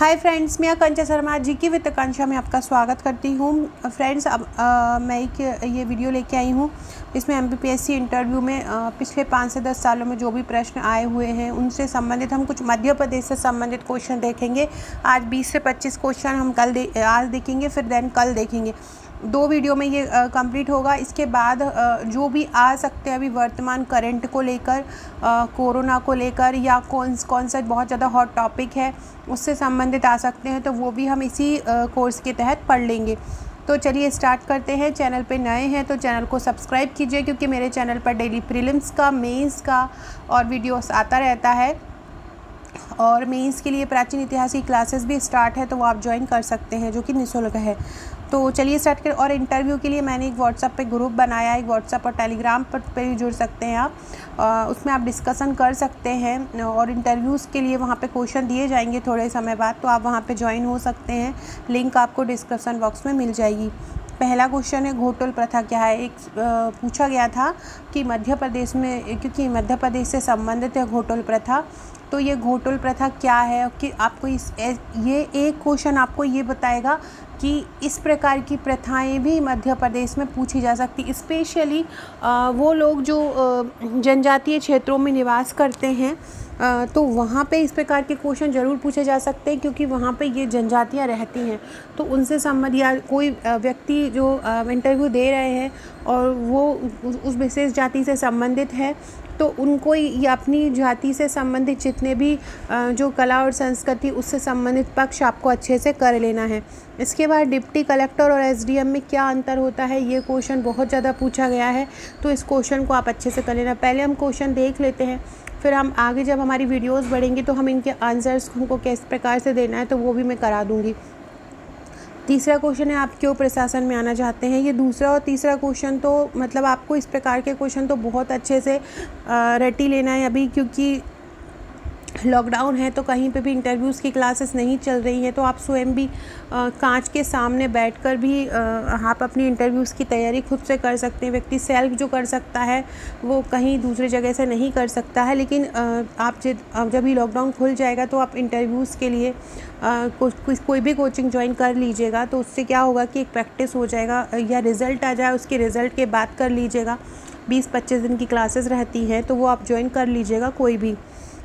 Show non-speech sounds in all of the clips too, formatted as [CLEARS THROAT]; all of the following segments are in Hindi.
हाय फ्रेंड्स मैं अकंचा शर्मा जी की वित्त कांक्षा में आपका स्वागत करती हूँ। फ्रेंड्स अब आ, मैं एक ये वीडियो लेके आई हूँ। इसमें एम इंटरव्यू में आ, पिछले पाँच से दस सालों में जो भी प्रश्न आए हुए हैं उनसे संबंधित हम कुछ मध्य प्रदेश से संबंधित क्वेश्चन देखेंगे। आज बीस से पच्चीस क्वेश्चन हम कल दे आज देखेंगे फिर देन कल देखेंगे। दो वीडियो में ये कंप्लीट होगा। इसके बाद आ, जो भी आ सकते हैं अभी वर्तमान करंट को लेकर कोरोना को लेकर या कौन कौन सा बहुत ज़्यादा हॉट टॉपिक है उससे संबंधित आ सकते हैं तो वो भी हम इसी कोर्स के तहत पढ़ लेंगे। तो चलिए स्टार्ट करते हैं। चैनल पे नए हैं तो चैनल को सब्सक्राइब कीजिए क्योंकि मेरे चैनल पर डेली प्रीलिम्स का मेंस का और वीडियोस आता रहता है। और मेंस के लिए प्राचीन इतिहास की क्लासेस भी स्टार्ट है तो वो आप ज्वाइन कर सकते हैं जो कि निःशुल्क है। तो चलिए स्टार्ट करें। और इंटरव्यू के लिए मैंने एक व्हाट्सअप पे ग्रुप बनाया है। एक व्हाट्सअप और टेलीग्राम पर, पे भी जुड़ सकते हैं आप। उसमें आप डिस्कसन कर सकते हैं और इंटरव्यूज़ के लिए वहाँ पे क्वेश्चन दिए जाएँगे थोड़े समय बाद। तो आप वहाँ पे ज्वाइन हो सकते हैं। लिंक आपको डिस्क्रिप्सन बॉक्स में मिल जाएगी। पहला क्वेश्चन है, घोटोल प्रथा क्या है? एक पूछा गया था कि मध्य प्रदेश में, क्योंकि मध्य प्रदेश से संबंधित है घोटोल प्रथा। तो ये घोटोल प्रथा क्या है? कि आपको इस, ये एक क्वेश्चन आपको ये बताएगा कि इस प्रकार की प्रथाएँ भी मध्य प्रदेश में पूछी जा सकती स्पेशली वो लोग जो जनजातीय क्षेत्रों में निवास करते हैं तो वहाँ पे इस प्रकार के क्वेश्चन ज़रूर पूछे जा सकते हैं क्योंकि वहाँ पे ये जनजातियाँ रहती हैं। तो उनसे संबंध या कोई व्यक्ति जो इंटरव्यू दे रहे हैं और वो उस विशेष जाति से संबंधित है तो उनको या अपनी जाति से संबंधित जितने भी जो कला और संस्कृति, उससे संबंधित पक्ष आपको अच्छे से कर लेना है। इसके बाद डिप्टी कलेक्टर और एसडीएम में क्या अंतर होता है, ये क्वेश्चन बहुत ज़्यादा पूछा गया है तो इस क्वेश्चन को आप अच्छे से कर लेना। पहले हम क्वेश्चन देख लेते हैं, फिर हम आगे जब हमारी वीडियोस बढ़ेंगी तो हम इनके आंसर्स हमको किस प्रकार से देना है तो वो भी मैं करा दूँगी। तीसरा क्वेश्चन है, आप क्यों प्रशासन में आना चाहते हैं? ये दूसरा और तीसरा क्वेश्चन तो मतलब आपको इस प्रकार के क्वेश्चन तो बहुत अच्छे से रटी लेना है अभी क्योंकि लॉकडाउन है तो कहीं पे भी इंटरव्यूज़ की क्लासेस नहीं चल रही हैं तो आप स्वयं भी कांच के सामने बैठकर भी आ, आप अपनी इंटरव्यूज़ की तैयारी खुद से कर सकते हैं। व्यक्ति सेल्फ जो कर सकता है वो कहीं दूसरे जगह से नहीं कर सकता है लेकिन आ, आप जब जब भी लॉकडाउन खुल जाएगा तो आप इंटरव्यूज़ के लिए आ, को, को, कोई भी कोचिंग ज्वाइन कर लीजिएगा तो उससे क्या होगा कि एक प्रैक्टिस हो जाएगा या रिज़ल्ट आ जाए उसके रिज़ल्ट के बाद कर लीजिएगा। बीस पच्चीस दिन की क्लासेस रहती हैं तो वो आप ज्वाइन कर लीजिएगा कोई भी।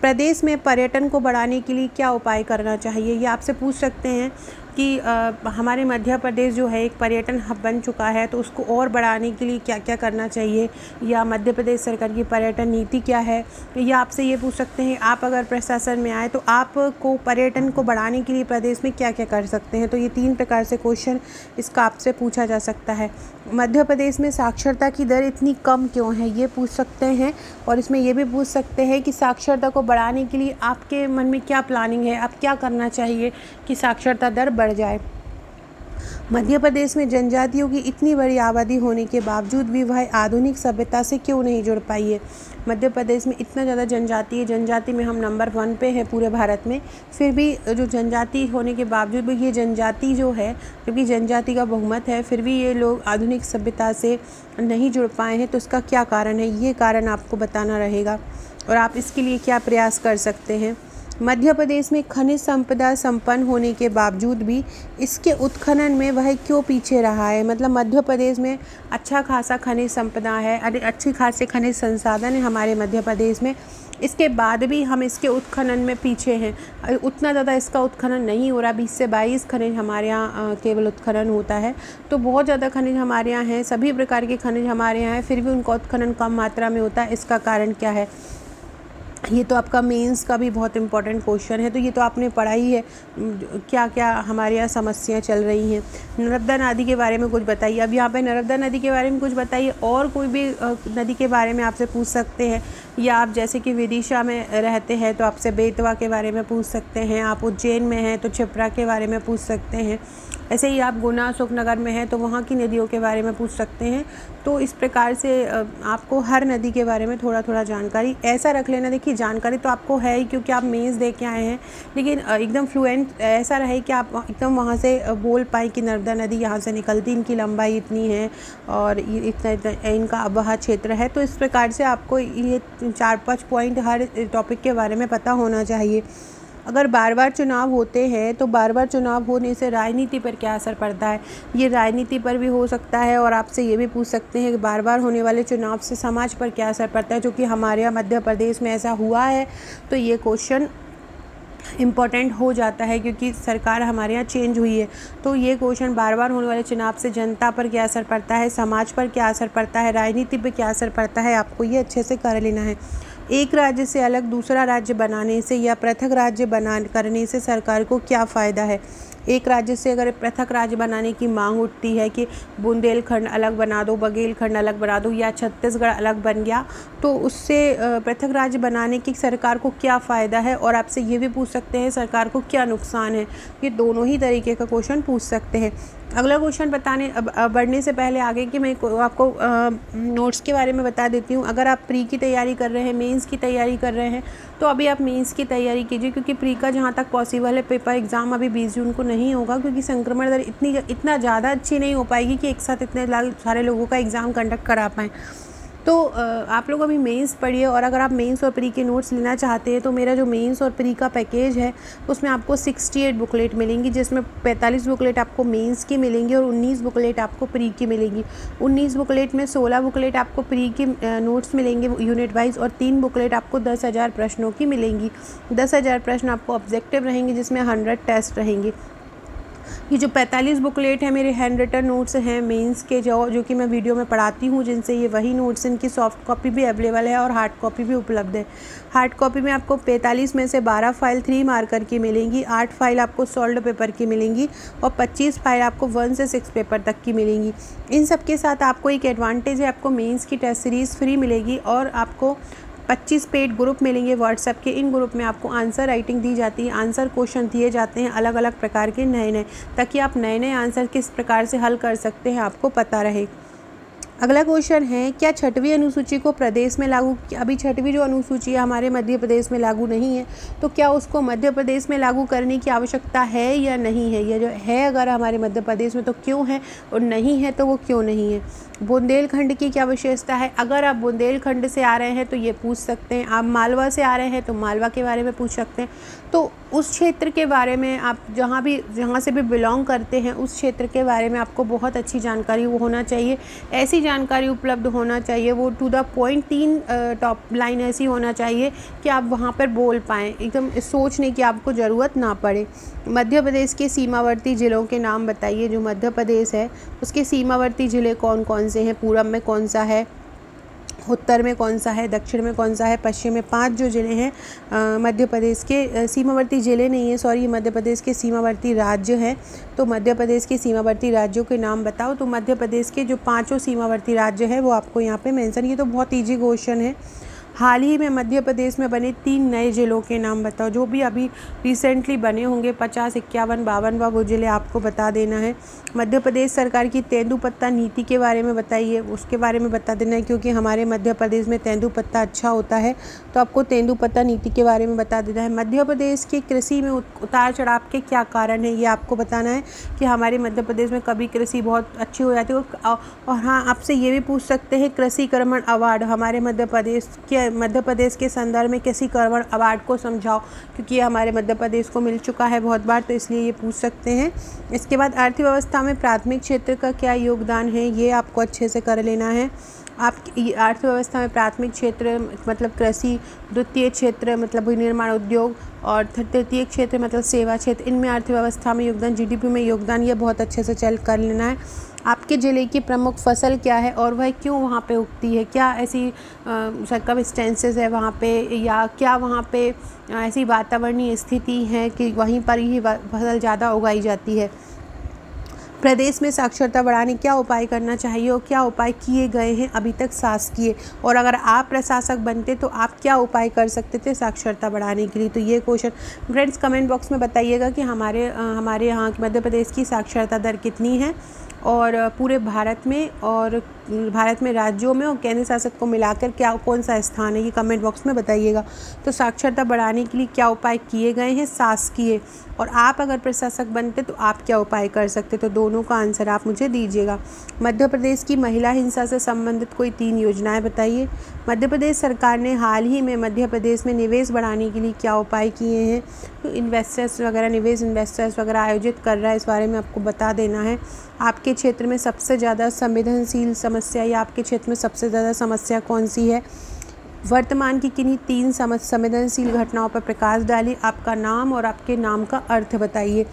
प्रदेश में पर्यटन को बढ़ाने के लिए क्या उपाय करना चाहिए? ये आपसे पूछ सकते हैं। कि आ, हमारे मध्य प्रदेश जो है एक पर्यटन हब बन चुका है तो उसको और बढ़ाने के लिए क्या क्या करना चाहिए? या मध्य प्रदेश सरकार की पर्यटन नीति क्या है? या आपसे ये पूछ सकते हैं। आप अगर प्रशासन में आए तो आपको पर्यटन को बढ़ाने के लिए प्रदेश में क्या क्या कर सकते हैं? तो ये तीन प्रकार से क्वेश्चन इसका आपसे पूछा जा सकता है। मध्य प्रदेश में साक्षरता की दर इतनी कम क्यों है? ये पूछ सकते हैं। और इसमें ये भी पूछ सकते हैं कि साक्षरता को बढ़ाने के लिए आपके मन में क्या प्लानिंग है? आप क्या करना चाहिए कि साक्षरता दर बढ़ जाए। मध्य प्रदेश में जनजातियों की इतनी बड़ी आबादी होने के बावजूद भी वह आधुनिक सभ्यता से क्यों नहीं जुड़ पाई है? मध्य प्रदेश में इतना ज़्यादा जनजाति है, जनजाति में हम नंबर वन पे हैं पूरे भारत में। फिर भी जो जनजाति होने के बावजूद भी ये जनजाति जो है, क्योंकि जनजाति का बहुमत है, फिर भी ये लोग आधुनिक सभ्यता से नहीं जुड़ पाए हैं तो उसका क्या कारण है? ये कारण आपको बताना रहेगा। और आप इसके लिए क्या प्रयास कर सकते हैं? मध्य प्रदेश में खनिज संपदा संपन्न होने के बावजूद भी इसके उत्खनन में वह क्यों पीछे रहा है? मतलब मध्य प्रदेश में अच्छा खासा खनिज संपदा है, अरे अच्छी खासे खनिज संसाधन है हमारे मध्य प्रदेश में। इसके बाद भी हम इसके उत्खनन में पीछे हैं। उतना ज़्यादा इसका उत्खनन नहीं हो रहा, बीस से बाईस खनिज हमारे यहाँ केवल उत्खनन होता है। तो बहुत ज़्यादा खनिज हमारे यहाँ हैं, सभी प्रकार के खनिज हमारे यहाँ हैं, फिर भी उनका उत्खनन कम मात्रा में होता है, इसका कारण क्या है? ये तो आपका मेंस का भी बहुत इंपॉर्टेंट क्वेश्चन है तो ये तो आपने पढ़ा ही है क्या क्या हमारे यहाँ समस्याएँ चल रही हैं। नर्मदा नदी के बारे में कुछ बताइए। अब यहाँ पे नर्मदा नदी के बारे में कुछ बताइए, और कोई भी नदी के बारे में आपसे पूछ सकते हैं, या आप जैसे कि विदिशा में रहते हैं तो आपसे बेतवा के बारे में पूछ सकते हैं, आप उज्जैन में हैं तो छिपरा के बारे में पूछ सकते हैं। ऐसे ही आप गुना अशोकनगर में हैं तो वहाँ की नदियों के बारे में पूछ सकते हैं। तो इस प्रकार से आपको हर नदी के बारे में थोड़ा थोड़ा जानकारी, ऐसा रख लेना। देखिए, जानकारी तो आपको है ही, क्योंकि आप मेज़ दे के आए हैं, लेकिन एकदम फ्लुएंट ऐसा रहे कि आप एकदम वहाँ से बोल पाएँ कि नर्मदा नदी यहाँ से निकलती, इनकी लंबाई इतनी है, और इतना इतना इनका अबहा क्षेत्र है। तो इस प्रकार से आपको ये चार पाँच पॉइंट हर टॉपिक के बारे में पता होना चाहिए। अगर बार बार चुनाव होते हैं तो बार बार चुनाव होने से राजनीति पर क्या असर पड़ता है? ये राजनीति पर भी हो सकता है और आपसे ये भी पूछ सकते हैं कि बार बार होने वाले चुनाव से समाज पर क्या असर पड़ता है क्योंकि हमारे यहाँ मध्य प्रदेश में ऐसा हुआ है। तो ये क्वेश्चन इंपॉर्टेंट हो जाता है क्योंकि सरकार हमारे यहाँ चेंज हुई है। तो ये क्वेश्चन बार बार होने वाले चुनाव से जनता पर क्या असर पड़ता है, समाज पर क्या असर पड़ता है, राजनीति पर क्या असर पड़ता है, आपको ये अच्छे से कर लेना है। एक राज्य से अलग दूसरा राज्य बनाने से या पृथक राज्य बना करने से सरकार को क्या फ़ायदा है? एक राज्य से अगर पृथक राज्य बनाने की मांग उठती है कि बुंदेलखंड अलग बना दो, बघेलखंड अलग बना दो या छत्तीसगढ़ अलग बन गया तो उससे पृथक राज्य बनाने की सरकार को क्या फ़ायदा है? और आपसे ये भी पूछ सकते हैं, सरकार को क्या नुकसान है? ये दोनों ही तरीके का क्वेश्चन पूछ सकते हैं। अगला क्वेश्चन बताने बढ़ने से पहले आगे कि मैं आपको नोट्स के बारे में बता देती हूँ। अगर आप प्री की तैयारी कर रहे हैं मेंस की तैयारी कर रहे हैं तो अभी आप मेंस की तैयारी कीजिए, क्योंकि प्री का जहाँ तक पॉसिबल है पेपर एग्ज़ाम अभी बीस जून को नहीं होगा, क्योंकि संक्रमण दर इतनी, इतना ज़्यादा अच्छी नहीं हो पाएगी कि एक साथ इतने सारे लोगों का एग्ज़ाम कंडक्ट करा पाएँ। तो आप लोग अभी मेंस पढ़िए और अगर आप मेंस और प्री के नोट्स लेना चाहते हैं तो मेरा जो मेंस और प्री का पैकेज है, उसमें आपको 68 बुकलेट मिलेंगी, जिसमें 45 बुकलेट आपको मेंस की मिलेंगी और 19 बुकलेट आपको प्री की मिलेंगी। 19 बुकलेट में 16 बुकलेट आपको प्री की नोट्स मिलेंगे यूनिट वाइज और तीन बुकलेट आपको दस हज़ार प्रश्नों की मिलेंगी। दस हज़ार प्रश्न आपको ऑब्जेक्टिव रहेंगे, जिसमें हंड्रेड टेस्ट रहेंगे। ये जो 45 बुकलेट है, मेरे हैंड रिटन नोट्स हैं मेंस के जो जो कि मैं वीडियो में पढ़ाती हूँ, जिनसे ये वही नोट्स इनकी सॉफ्ट कॉपी भी अवेलेबल है और हार्ड कॉपी भी उपलब्ध है। हार्ड कॉपी में आपको 45 में से 12 फ़ाइल थ्री मार्कर की मिलेंगी, आठ फ़ाइल आपको सॉल्ड पेपर की मिलेंगी और 25 फ़ाइल आपको वन से सिक्स पेपर तक की मिलेंगी। इन सब के साथ आपको एक एडवांटेज है, आपको मेन्स की टेस्ट सीरीज़ फ्री मिलेगी और आपको 25 पेड ग्रुप मिलेंगे व्हाट्सएप के। इन ग्रुप में आपको आंसर राइटिंग दी जाती है, आंसर क्वेश्चन दिए जाते हैं अलग अलग प्रकार के नए नए ताकि आप नए नए आंसर किस प्रकार से हल कर सकते हैं आपको पता रहे। अगला क्वेश्चन है, क्या छठवीं अनुसूची को प्रदेश में लागू, अभी छठवीं जो अनुसूची है हमारे मध्य प्रदेश में लागू नहीं है तो क्या उसको मध्य प्रदेश में लागू करने की आवश्यकता है या नहीं है? या जो है अगर हमारे मध्य प्रदेश में तो क्यों है और नहीं है तो वो क्यों नहीं है? बुंदेलखंड की क्या विशेषता है? अगर आप बुंदेलखंड से आ रहे हैं तो ये पूछ सकते हैं, आप मालवा से आ रहे हैं तो मालवा के बारे में पूछ सकते हैं। तो उस क्षेत्र के बारे में आप जहाँ भी, जहाँ से भी बिलोंग करते हैं, उस क्षेत्र के बारे में आपको बहुत अच्छी जानकारी वो होना चाहिए। ऐसी जानकारी उपलब्ध होना चाहिए। वो टू द पॉइंट तीन टॉप लाइन ऐसी होना चाहिए कि आप वहाँ पर बोल पाएँ। एकदम सोचने की आपको ज़रूरत ना पड़े। मध्य प्रदेश के सीमावर्ती ज़िलों के नाम बताइए, जो मध्य प्रदेश है, उसके सीमावर्ती ज़िले कौन कौन से हैं? पूरब में कौन सा है? उत्तर में कौन सा है, दक्षिण में कौन सा है, पश्चिम में पाँच जो ज़िले हैं मध्य प्रदेश के सीमावर्ती ज़िले नहीं है, सॉरी मध्य प्रदेश के सीमावर्ती राज्य हैं। तो मध्य प्रदेश के सीमावर्ती राज्यों के नाम बताओ तो मध्य प्रदेश के जो पाँचों सीमावर्ती राज्य हैं, वो आपको यहाँ पर मेंशन ये तो बहुत ईजी क्वेश्चन है। हाल ही में मध्य प्रदेश में बने तीन नए ज़िलों के नाम बताओ, जो भी अभी रिसेंटली बने होंगे, पचास, इक्यावन, बावन व वो ज़िले आपको बता देना है। मध्य प्रदेश सरकार की तेंदुपत्ता नीति के बारे में बताइए, उसके बारे में बता देना है, क्योंकि हमारे मध्य प्रदेश में तेंदुपत्ता अच्छा होता है तो आपको तेंदुपत्ता नीति के बारे में बता देना है। मध्य प्रदेश की कृषि में उतार चढ़ाव के क्या कारण है, ये आपको बताना है कि हमारे मध्य प्रदेश में कभी कृषि बहुत अच्छी हो जाती है। और हाँ आपसे ये भी पूछ सकते हैं कृषि कर्मण अवार्ड हमारे मध्य प्रदेश के मध्य प्रदेश के संदर्भ में किसी करवण अवार्ड को समझाओ, क्योंकि ये हमारे मध्य प्रदेश को मिल चुका है बहुत बार तो इसलिए ये पूछ सकते हैं। इसके बाद अर्थव्यवस्था में प्राथमिक क्षेत्र का क्या योगदान है, ये आपको अच्छे से कर लेना है। आप अर्थव्यवस्था में प्राथमिक क्षेत्र मतलब कृषि, द्वितीय क्षेत्र मतलब विनिर्माण उद्योग और तृतीय क्षेत्र मतलब सेवा क्षेत्र, इनमें अर्थव्यवस्था में योगदान जीडीपी में योगदान, ये बहुत अच्छे से चल कर लेना है। आपके ज़िले की प्रमुख फ़सल क्या है और वह क्यों वहाँ पे उगती है? क्या ऐसी सर्कमस्टेंसेस है वहाँ पे या क्या वहाँ पे ऐसी वातावरणीय स्थिति है कि वहीं पर ही फ़सल ज़्यादा उगाई जाती है? प्रदेश में साक्षरता बढ़ाने क्या उपाय करना चाहिए और क्या उपाय किए गए हैं अभी तक शासकीय? और अगर आप प्रशासक बनते तो आप क्या उपाय कर सकते थे साक्षरता बढ़ाने के लिए? तो ये क्वेश्चन फ्रेंड्स कमेंट बॉक्स में बताइएगा कि हमारे हमारे यहाँ मध्य प्रदेश की साक्षरता दर कितनी है? और पूरे भारत में और भारत में राज्यों में और केंद्र शासित को मिलाकर क्या, कौन सा स्थान है, ये कमेंट बॉक्स में बताइएगा। तो साक्षरता बढ़ाने के लिए क्या उपाय किए गए हैं? शासकीय। और आप अगर प्रशासक बनते तो आप क्या उपाय कर सकते? तो दोनों का आंसर आप मुझे दीजिएगा। मध्य प्रदेश की महिला हिंसा से संबंधित कोई तीन योजनाएँ बताइए। मध्य प्रदेश सरकार ने हाल ही में मध्य प्रदेश में निवेश बढ़ाने के लिए क्या उपाय किए हैं? इन्वेस्टर्स वगैरह, निवेश इन्वेस्टर्स वगैरह आयोजित कर रहा है, इस बारे में आपको बता देना है। आपके क्षेत्र में सबसे ज़्यादा संवेदनशील समस्या या आपके क्षेत्र में सबसे ज़्यादा समस्या कौन सी है? वर्तमान की किन्हीं तीन संवेदनशील घटनाओं पर प्रकाश डालिए। आपका नाम और आपके नाम का अर्थ बताइए।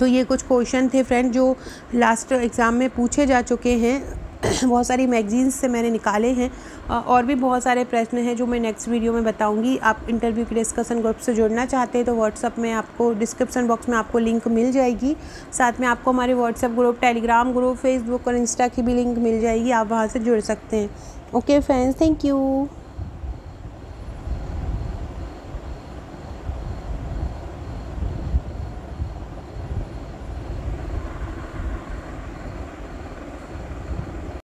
तो ये कुछ क्वेश्चन थे फ्रेंड जो लास्ट एग्ज़ाम में पूछे जा चुके हैं। [CLEARS THROAT] बहुत सारी मैगजीन्स से मैंने निकाले हैं। और भी बहुत सारे प्रश्न हैं जो मैं नेक्स्ट वीडियो में बताऊँगी। आप इंटरव्यू के डिस्कशन ग्रुप से जुड़ना चाहते हैं तो व्हाट्सअप में आपको डिस्क्रिप्शन बॉक्स में आपको लिंक मिल जाएगी। साथ में आपको हमारे WhatsApp group Telegram group Facebook और इंस्टा की भी लिंक मिल जाएगी। आप वहाँ से जुड़ सकते हैं। Okay friends thank you